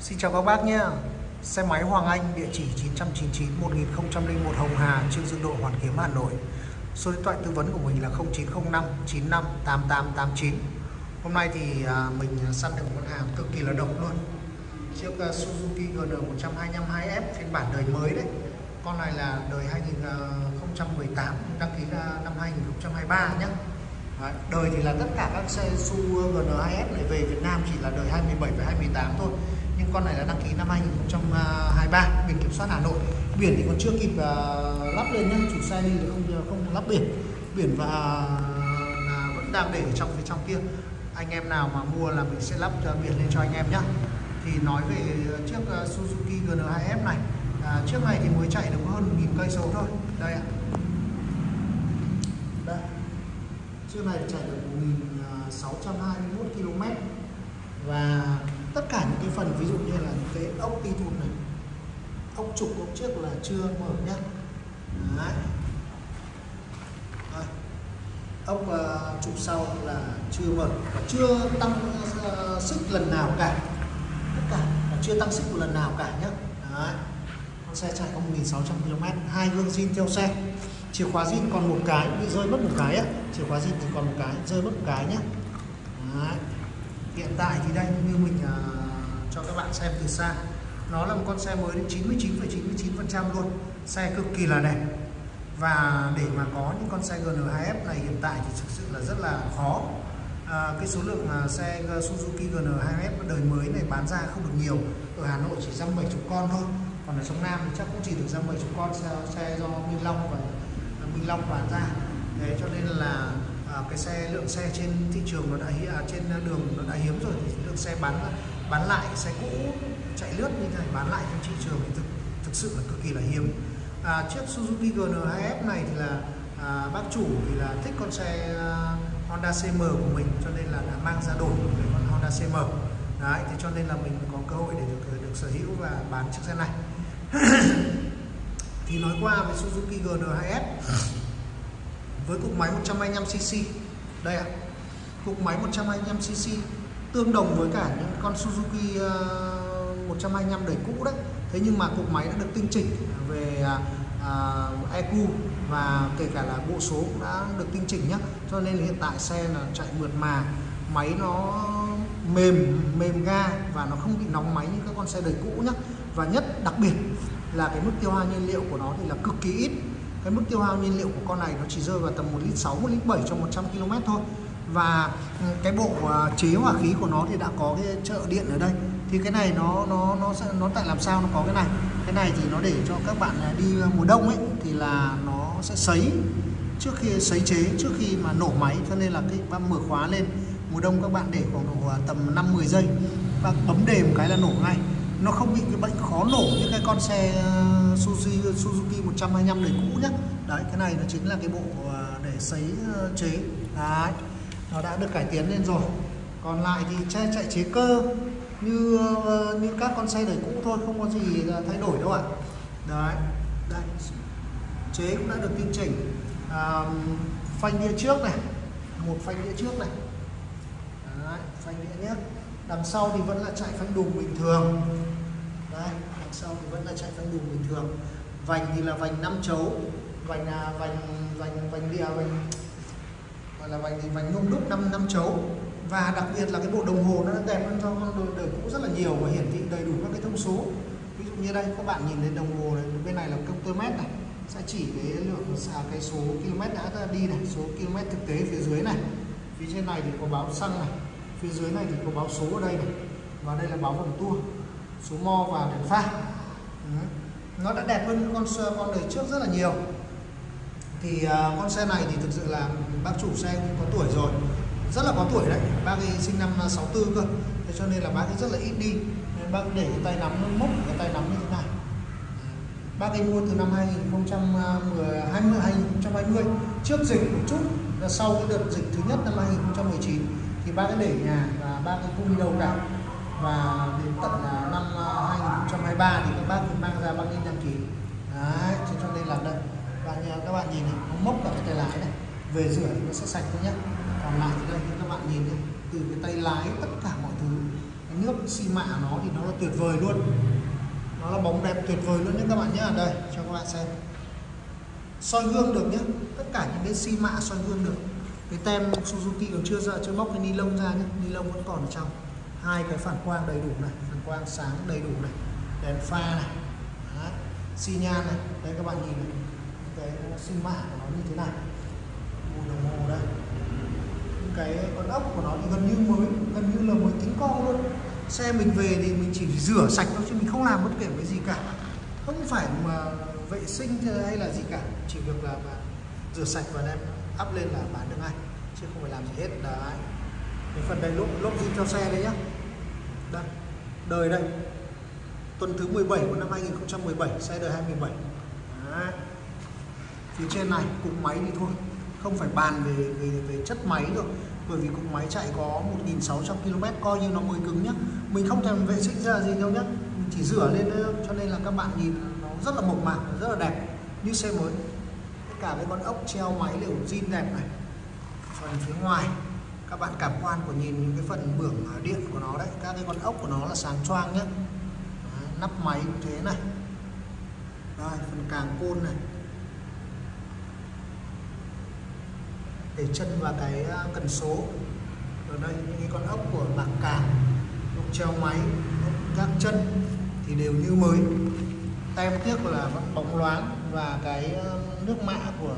Xin chào các bác nhé. Xe máy Hoàng Anh địa chỉ 999 1001 Hồng Hà Trương Dương Độ Hoàn Kiếm Hà Nội. Số điện thoại tư vấn của mình là 0905 95 8889 Hôm nay thì à, mình săn được một hàng cực kỳ là độc luôn. Chiếc à, Suzuki GN125 2F phiên bản đời mới đấy. Con này là đời 2018 à, đăng ký là năm 2023 nhé. Đấy, đời thì là tất cả các xe Su GN2S này về Việt Nam chỉ là đời 27 và 28 thôi nhưng con này là đăng ký năm 2023 biển kiểm soát Hà Nội. Biển thì còn chưa kịp uh, lắp lên nhá chủ xe đi không không lắp biển. Biển và là vẫn đang để ở trong phía trong kia. Anh em nào mà mua là mình sẽ lắp cho biển lên cho anh em nhá. Thì nói về chiếc uh, Suzuki GN2F này à, chiếc này thì mới chạy được hơn 1.000 cây số thôi. Đây ạ. Đây. Chiếc này chạy được 1.621 km và cái phần ví dụ như là cái ốc ti thụt này. Ốc trục ốc trước là chưa mở nhá. Đấy. Đây. ốc uh, trục sau là chưa mở và chưa tăng uh, sức lần nào cả. Tất cả là chưa tăng sức một lần nào cả nhé Đấy. con xe chạy có 1.600 km hai gương zin theo xe. Chìa khóa zin còn một cái bị rơi mất một cái á. Chìa khóa zin thì còn một cái rơi mất một cái nhé Đấy. Hiện tại thì đây như mình uh, cho các bạn xem từ xa. Nó là một con xe mới đến 99,99% luôn. Xe cực kỳ là đẹp. Và để mà có những con xe GN2F này hiện tại thì thực sự là rất là khó. À, cái số lượng à, xe Suzuki GN2F đời mới này bán ra không được nhiều. Ở Hà Nội chỉ ra 70 con thôi. Còn ở trong Nam thì chắc cũng chỉ được ra 70 con xe, xe do Minh Long và à, Minh Long bán ra. Thế cho nên là à, cái xe lượng xe trên thị trường nó đã à, trên đường nó đã hiếm rồi thì lượng xe bán bán lại xe cũ chạy lướt như thế này bán lại trên thị trường thì thực, thực sự là cực kỳ là hiếm. À, chiếc Suzuki GN2F này thì là à, bác chủ thì là thích con xe uh, Honda CM của mình cho nên là đã mang ra đổi với con Honda CM đấy thì cho nên là mình có cơ hội để được được sở hữu và bán chiếc xe này. Thì nói qua về Suzuki GN2F với cục máy 125cc đây ạ cục máy 125cc tương đồng với cả những con Suzuki ờ, 125 đời cũ đấy. Thế nhưng mà cục máy đã được tinh chỉnh về à, à, uh, EQ và kể cả là bộ số cũng đã được tinh chỉnh nhé cho nên hiện tại xe là chạy mượt mà. Máy nó mềm mềm ga và nó không bị nóng máy như các con xe đời cũ nhé và nhất đặc biệt là cái mức tiêu hao nhiên liệu của nó thì là cực kỳ ít. Cái mức tiêu hao nhiên liệu của con này nó chỉ rơi vào tầm 1 lít 6 1 lít 7 cho 100 km thôi và ừ, cái bộ ờ, chế hỏa khí của nó thì đã có cái trợ điện ở đây. Thì cái này nó nó nó sẽ, nó tại làm sao nó có cái này? Cái này thì nó để cho các bạn ờ, đi ờ, mùa đông ấy, thì là nó sẽ sấy trước khi sấy chế, trước khi mà nổ máy. Cho nên là cái băm mở khóa lên mùa đông các bạn để khoảng độ tầm 5 10 giây và bấm đề một cái là nổ ngay. Nó không bị cái bệnh khó nổ như cái con xe Suzuki Suzuki 125 đời cũ nhé đấy, cái này nó chính là cái bộ để sấy chế. Đấy nó đã được cải tiến lên rồi. Còn lại thì xe chạy chế cơ như ờ, như các con xe đời cũ thôi không có gì thay đổi đâu ạ. Đấy đây chế cũng đã được tinh chỉnh à, phanh đĩa trước này một phanh đĩa trước này. Đấy, phanh đĩa nhé. Đằng sau thì vẫn là chạy phanh đùng bình thường. Đây đằng sau thì vẫn là chạy phanh đùng bình thường. Vành thì là vành năm chấu vành là vành vành vành địa vành gọi là vành thì vành nhôm đúc 5 năm chấu. Và đặc biệt là cái bộ đồng hồ nó đẹp hơn cho con đời, đời cũ rất là nhiều và hiển thị đầy đủ các cái thông số. Ví dụ như đây các bạn nhìn thấy đồng hồ này bên này là công tơ mét này sẽ chỉ cái lượng à, cái số km đã đi này số km thực tế phía dưới này. Phía trên này thì có báo xăng này phía dưới này thì có báo số ở đây này. Và đây là báo vòng tua số mo và đèn pha. Ừ. Nó đã đẹp hơn con con đời trước rất là nhiều thì uh, con xe này thì thực sự là bác chủ xe cũng có tuổi rồi. Rất là có tuổi đấy. Bác ấy sinh năm à, 64 cơ. Thế cho nên là bác ấy rất là ít đi. Nên bác để cái tay nắm nó mốc cái tay nắm như thế này. Bác ấy mua từ năm 2010 2020 à, trước dịch một chút là sau cái đợt dịch thứ nhất năm 2019 thì bác ấy để nhà và bác ấy không đi đâu cả. Và đến tận là năm 2023 thì các bác mang ra bác đi đăng ký. Đấy cho nên là đây bạn các bạn nhìn này, nó mốc cả cái tay lái này. Về rửa thì nó sẽ sạch thôi nhé còn lại thì đây, các bạn nhìn này, từ cái tay lái tất cả mọi thứ, cái nước xi mạ nó thì nó là tuyệt vời luôn. Nó là bóng đẹp tuyệt vời luôn nhé các bạn nhé đây, cho các bạn xem. Soi gương được nhé tất cả những cái xi mạ soi gương được. Cái tem Suzuki còn chưa ra, chưa bóc cái ni lông ra nhé ni lông vẫn còn ở trong. Hai cái phản quang đầy đủ này. Phản quang sáng đầy đủ này. Đèn pha này. Đấy. xi nhan này. Đây, các bạn nhìn này cái sinh mạng của nó như thế này. Một đồng hồ đây. Những cái con ốc của nó thì gần như mới, gần như là mới tính con luôn. Xe mình về thì mình chỉ rửa sạch thôi chứ mình không làm bất kể cái gì cả. Không phải mà vệ sinh hay là gì cả. Chỉ việc là rửa sạch và đem up lên là bán được ngay, chứ không phải làm gì hết. Đấy. Cái phần đây lốp lốp zin cho xe đấy nhá. Đây. Đời đây. Tuần thứ 17 của năm 2017 xe đời 2017 đấy phía trên này, cục máy thì thôi, không phải bàn về về về chất máy rồi. Bởi vì cục máy chạy có 1.600 km coi như nó mới cứng nhá. Mình không thèm vệ sinh ra gì đâu nhá. Mình chỉ rửa lên thôi, cho nên là các bạn nhìn nó rất là mộc mạc, rất là đẹp, như xe mới. Tất cả cái con ốc treo máy đều zin đẹp này. Phần phía ngoài, các bạn cảm quan của nhìn những cái phần bưởng à, điện của nó đấy. Các cái con ốc của nó là sáng choang nhá. Nắp máy cũng thế này. Đây, phần càng côn này. Để chân vào cái à, cần số. Ở đây những cái con ốc của bạc cảng ốc treo máy các chân thì đều như mới. Tem tiếc là vẫn bóng loáng và cái à, nước mạ của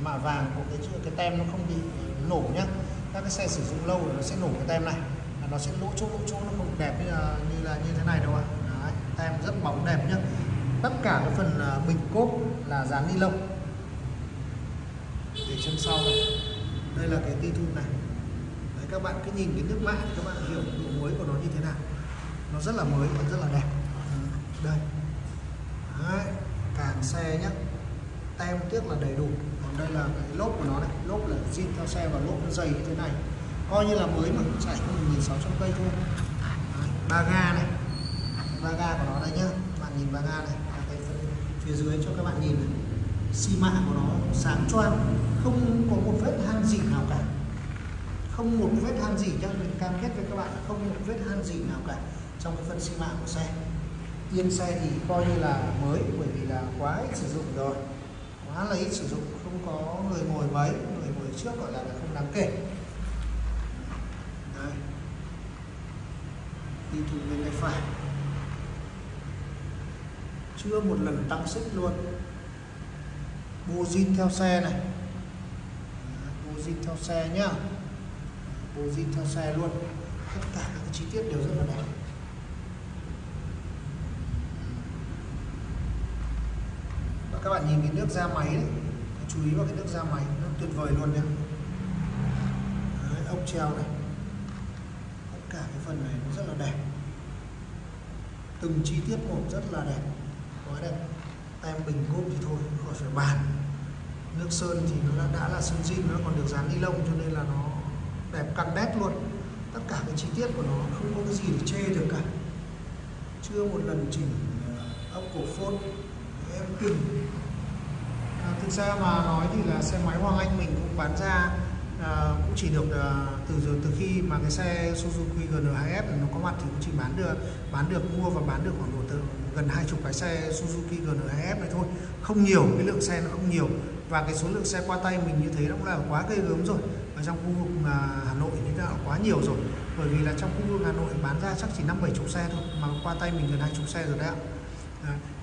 mạ vàng của cái cái tem nó không bị nổ nhá. Các cái xe sử dụng lâu rồi nó sẽ nổ cái tem này nó sẽ lỗ chỗ lỗ chỗ nó không đẹp như là như, là như thế này đâu ạ. À. tem rất bóng đẹp nhá. Tất cả cái phần à, bình cốp là dán ni lông để chân sau này. Đây là cái ti thun này. Đấy, các bạn cứ nhìn cái nước mạ thì các bạn hiểu độ mới của nó như thế nào. Nó rất là mới và rất là đẹp. Đây. Đấy, càng xe nhé tem tiếc là đầy đủ. Còn đây là cái lốp của nó này. Lốp là zin theo xe và lốp nó dày như thế này. Coi như là mới mà chạy có 1600 cây thôi. Ba ga này. Ba ga của nó đây nhá. Bạn nhìn ba ga này. Cái phía dưới cho các bạn nhìn này xi mạ của nó sáng choang không có một vết han gì nào cả. Không một vết han gì nhá, mình cam kết với các bạn không một vết han gì nào cả trong cái phần xi mạ của xe. Yên xe thì coi như là mới, bởi vì là quá ít sử dụng rồi. Quá là ít sử dụng, không có người ngồi mấy, người ngồi trước gọi là không đáng kể. Đây đi thùng bên tay phải. Chưa một lần tăng xích luôn bô zin theo xe này. Bô zin theo xe nhá. Bô zin theo xe luôn. Tất cả các chi tiết đều rất là đẹp. Và các bạn nhìn cái nước ra máy đấy chú ý vào cái nước ra máy nó tuyệt vời luôn nhé đấy, ốc treo này. Tất cả cái phần này nó rất là đẹp. Từng chi tiết một rất là đẹp quá đẹp tem bình cốp thì thôi khỏi phải bàn. Nước sơn thì nó đã, đã là sơn zin nó còn được dán ni lông cho nên là nó đẹp căng đét luôn. Tất cả cái chi tiết của nó không có cái gì để chê được cả. Chưa một lần chỉnh ờ, ốc cổ phốt. Em từng à, thực ra mà nói thì là xe máy Hoàng Anh mình cũng bán ra à, cũng chỉ được à, từ giờ từ khi mà cái xe Suzuki GN2F nó có mặt thì cũng chỉ bán được bán được mua và bán được khoảng độ từ gần hai chục cái xe Suzuki GN2F này thôi không nhiều cái lượng xe nó không nhiều và cái số lượng xe qua tay mình như thế nó cũng là quá ghê gớm rồi ở trong khu vực à, Hà Nội như thế là quá nhiều rồi bởi vì là trong khu vực Hà Nội bán ra chắc chỉ năm bảy chục xe thôi mà qua tay mình gần hai chục xe rồi đấy ạ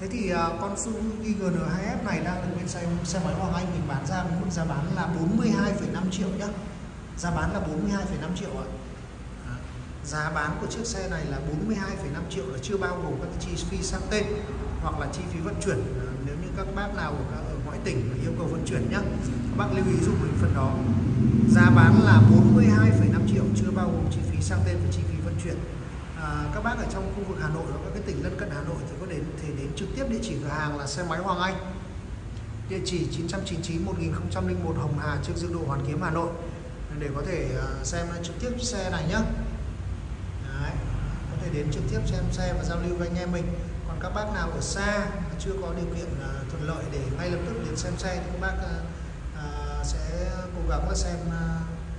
Thế thì uh, con Suzuki GN2F này đang được bên xe, xe máy Hoàng Anh mình bán ra với mức giá bán là 42,5 triệu nhá. Giá bán là 42,5 triệu ạ. À. Giá bán của chiếc xe này là 42,5 triệu là chưa bao gồm các chi phí sang tên hoặc là chi phí vận chuyển ờ, nếu như các bác nào ở, ở ngoại tỉnh yêu cầu vận chuyển nhá. Các bác lưu ý giúp mình phần đó. Giá bán là 42,5 triệu chưa bao gồm chi phí sang tên và chi phí vận chuyển à, các bác ở trong khu vực Hà Nội và các cái tỉnh lân cận Hà Nội thì có đến thể đến trực tiếp địa chỉ cửa hàng là xe máy Hoàng Anh địa chỉ 999 1001 Hồng Hà trước dự Độ Hoàn Kiếm Hà Nội để có thể ờ, xem trực tiếp xe này nhé thể đến trực tiếp xem xe và giao lưu với anh em mình. Còn các bác nào ở xa chưa có điều kiện uh, thuận lợi để ngay lập tức đến xem xe thì các bác uh, uh, sẽ cố gắng là xem uh,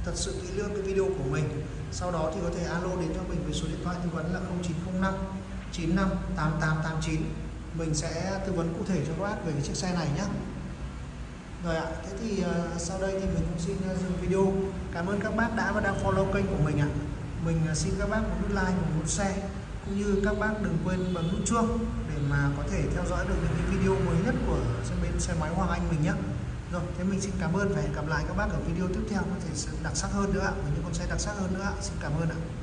thật sự kỹ lưỡng cái video của mình. Sau đó thì có thể alo đến cho mình với số điện thoại tư vấn là 0905 95 8889 mình sẽ tư vấn cụ thể cho các bác về cái chiếc xe này nhé rồi ạ thế thì uh, sau đây thì mình cũng xin uh, dừng video. Cảm ơn các bác đã và đang follow kênh của mình ạ mình à, xin các bác một nút like, một nút share, cũng như các bác đừng quên bấm nút chuông để mà có thể theo dõi được những cái video mới nhất của bên xe máy Hoàng Anh mình nhé. Rồi, thế mình xin cảm ơn và hẹn gặp lại các bác ở video tiếp theo có thể đặc sắc hơn nữa với những con xe đặc sắc hơn nữa xin cảm ơn ạ.